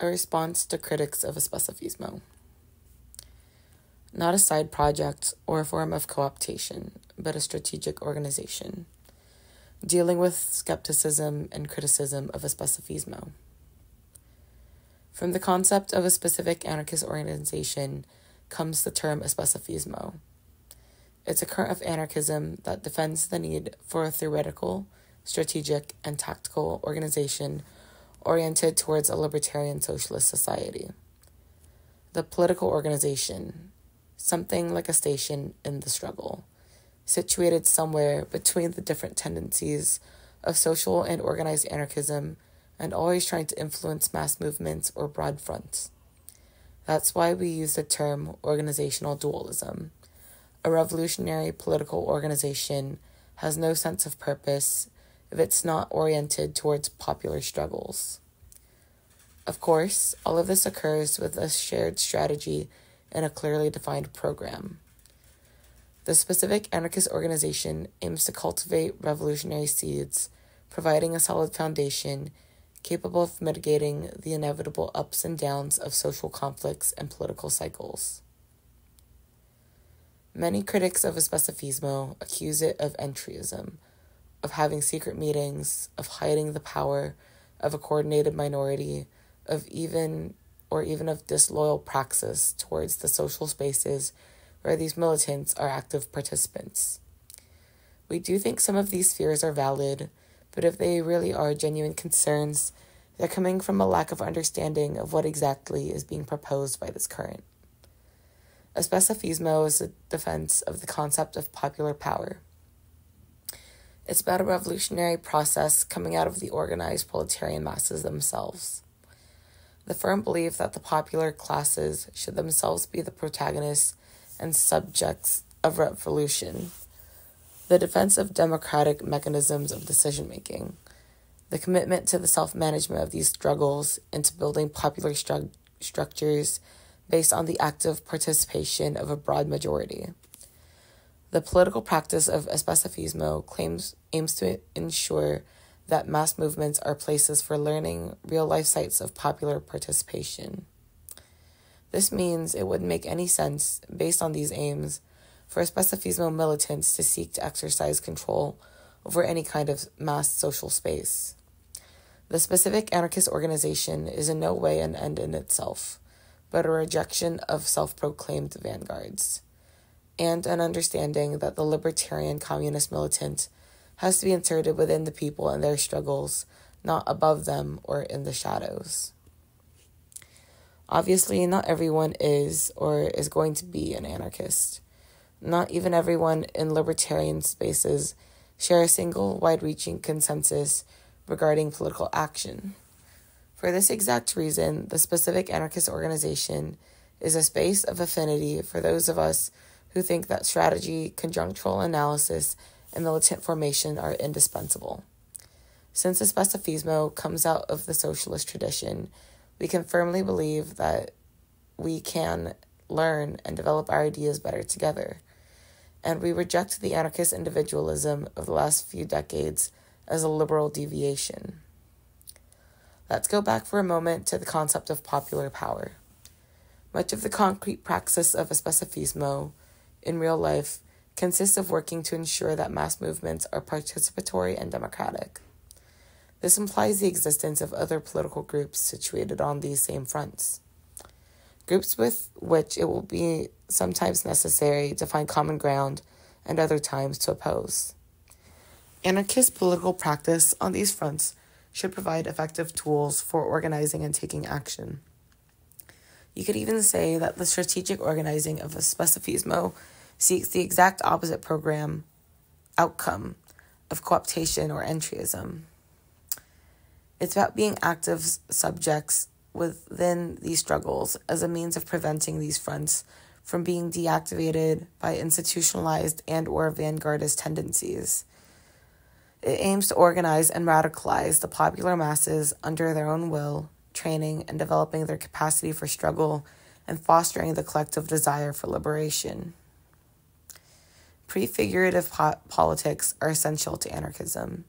a response to critics of especifismo. Not a side project or a form of co-optation, but a strategic organization, dealing with skepticism and criticism of especifismo. From the concept of a specific anarchist organization comes the term especifismo. It's a current of anarchism that defends the need for a theoretical, strategic, and tactical organization oriented towards a libertarian socialist society. The political organization, something like a station in the struggle, situated somewhere between the different tendencies of social and organized anarchism and always trying to influence mass movements or broad fronts. That's why we use the term organizational dualism. A revolutionary political organization has no sense of purpose if it's not oriented towards popular struggles. Of course, all of this occurs with a shared strategy and a clearly defined program. The specific anarchist organization aims to cultivate revolutionary seeds, providing a solid foundation capable of mitigating the inevitable ups and downs of social conflicts and political cycles. Many critics of especifismo accuse it of entryism, of having secret meetings, of hiding the power of a coordinated minority, of even or even of disloyal praxis towards the social spaces where these militants are active participants. We do think some of these fears are valid, but if they really are genuine concerns, they're coming from a lack of understanding of what exactly is being proposed by this current. Especifismo is a defense of the concept of popular power. It's about a revolutionary process coming out of the organized proletarian masses themselves. The firm belief that the popular classes should themselves be the protagonists and subjects of revolution, the defense of democratic mechanisms of decision making, the commitment to the self management of these struggles and to building popular stru- structures based on the active participation of a broad majority. The political practice of especifismo claims aims to ensure that mass movements are places for learning, real life sites of popular participation. This means it wouldn't make any sense, based on these aims, for especifismo militants to seek to exercise control over any kind of mass social space. The specific anarchist organization is in no way an end in itself, but a rejection of self proclaimed vanguards, and an understanding that the libertarian communist militant has to be inserted within the people and their struggles, not above them or in the shadows. Obviously, not everyone is or is going to be an anarchist. Not even everyone in libertarian spaces share a single wide reaching consensus regarding political action. For this exact reason, the specific anarchist organization is a space of affinity for those of us who think that strategy, conjunctural analysis, and militant formation are indispensable. Since especifismo comes out of the socialist tradition, we can firmly believe that we can learn and develop our ideas better together. And we reject the anarchist individualism of the last few decades as a liberal deviation. Let's go back for a moment to the concept of popular power. Much of the concrete praxis of especifismo in real life consists of working to ensure that mass movements are participatory and democratic. This implies the existence of other political groups situated on these same fronts. Groups with which it will be sometimes necessary to find common ground and other times to oppose. Anarchist political practice on these fronts should provide effective tools for organizing and taking action. You could even say that the strategic organizing of especifismo seeks the exact opposite program outcome of cooptation or entryism. It's about being active subjects within these struggles as a means of preventing these fronts from being deactivated by institutionalized and or vanguardist tendencies. It aims to organize and radicalize the popular masses under their own will, training and developing their capacity for struggle and fostering the collective desire for liberation. Prefigurative po- politics are essential to anarchism.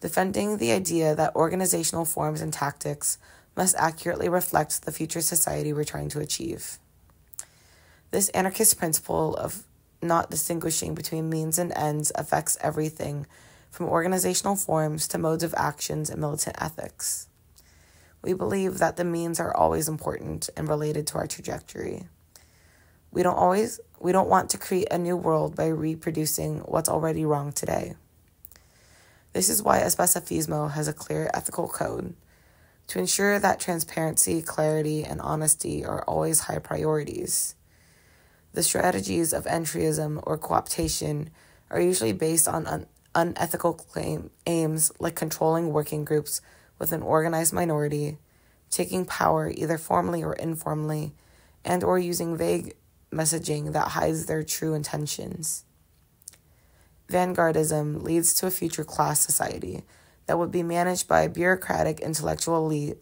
Defending the idea that organizational forms and tactics must accurately reflect the future society we're trying to achieve. This anarchist principle of not distinguishing between means and ends affects everything from organizational forms to modes of actions and militant ethics. We believe that the means are always important and related to our trajectory. We don't always we don't want to create a new world by reproducing what's already wrong today. This is why Especifismo has a clear ethical code to ensure that transparency, clarity, and honesty are always high priorities. The strategies of entryism or cooptation are usually based on un- unethical claim- aims like controlling working groups with an organized minority, taking power either formally or informally, and or using vague messaging that hides their true intentions. Vanguardism leads to a future class society that would be managed by a bureaucratic intellectual elite,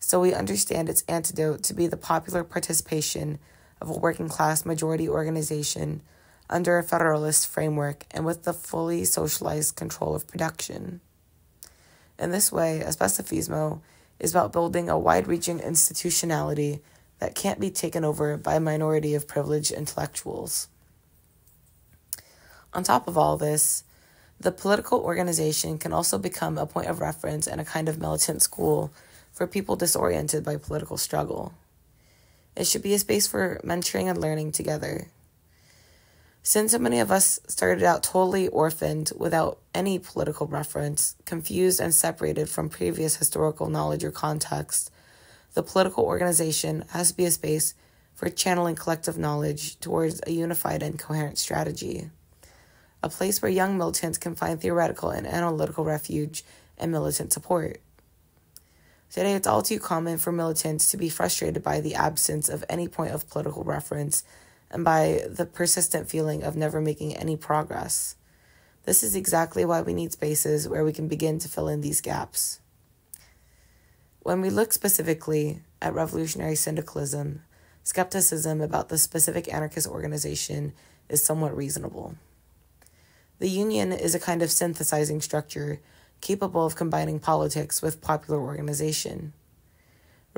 so we understand its antidote to be the popular participation of a working class majority organization under a federalist framework and with the fully socialized control of production. In this way, Especifismo is about building a wide reaching institutionality that can't be taken over by a minority of privileged intellectuals. On top of all this, the political organization can also become a point of reference and a kind of militant school for people disoriented by political struggle. It should be a space for mentoring and learning together. Since so many of us started out totally orphaned without any political reference, confused and separated from previous historical knowledge or context, the political organization has to be a space for channeling collective knowledge towards a unified and coherent strategy. A place where young militants can find theoretical and analytical refuge and militant support. Today, it's all too common for militants to be frustrated by the absence of any point of political reference and by the persistent feeling of never making any progress. This is exactly why we need spaces where we can begin to fill in these gaps. When we look specifically at revolutionary syndicalism, skepticism about the specific anarchist organization is somewhat reasonable. The union is a kind of synthesizing structure capable of combining politics with popular organization.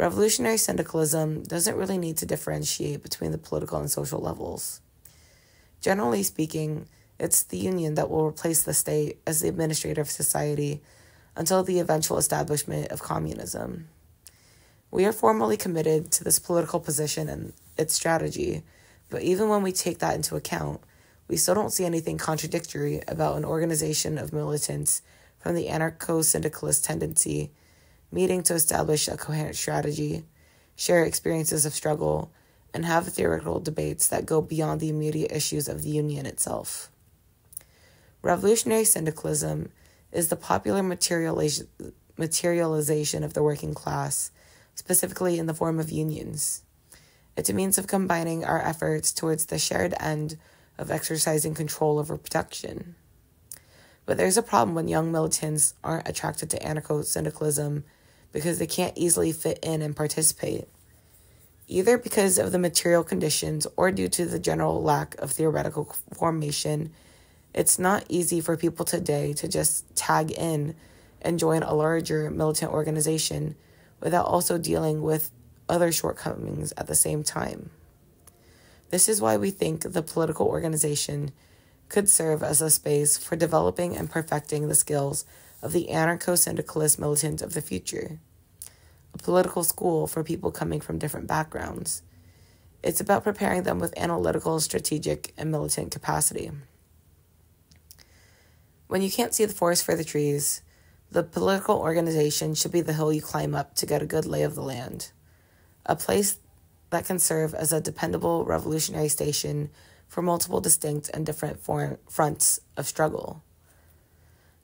Revolutionary syndicalism doesn't really need to differentiate between the political and social levels. Generally speaking, it's the union that will replace the state as the administrator of society until the eventual establishment of communism. We are formally committed to this political position and its strategy, but even when we take that into account, we still don't see anything contradictory about an organization of militants from the anarcho syndicalist tendency meeting to establish a coherent strategy, share experiences of struggle, and have theoretical debates that go beyond the immediate issues of the union itself. Revolutionary syndicalism is the popular materialization of the working class, specifically in the form of unions. It's a means of combining our efforts towards the shared end of exercising control over production. But there's a problem when young militants aren't attracted to anarcho syndicalism because they can't easily fit in and participate, either because of the material conditions or due to the general lack of theoretical formation. It's not easy for people today to just tag in and join a larger militant organization without also dealing with other shortcomings at the same time. This is why we think the political organization could serve as a space for developing and perfecting the skills of the anarcho syndicalist militant of the future, a political school for people coming from different backgrounds. It's about preparing them with analytical, strategic, and militant capacity. When you can't see the forest for the trees, the political organization should be the hill you climb up to get a good lay of the land, a place that can serve as a dependable revolutionary station for multiple distinct and different fronts of struggle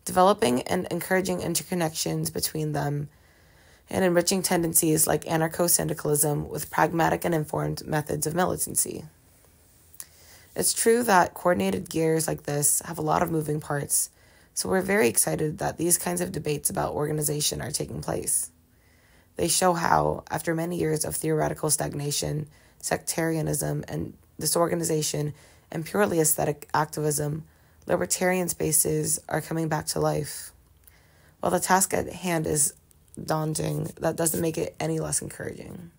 developing and encouraging interconnections between them, and enriching tendencies like anarcho syndicalism with pragmatic and informed methods of militancy. It's true that coordinated gears like this have a lot of moving parts, so we're very excited that these kinds of debates about organization are taking place. They show how, after many years of theoretical stagnation, sectarianism, and disorganization, and purely aesthetic activism, libertarian spaces are coming back to life. While the task at hand is daunting, that doesn't make it any less encouraging.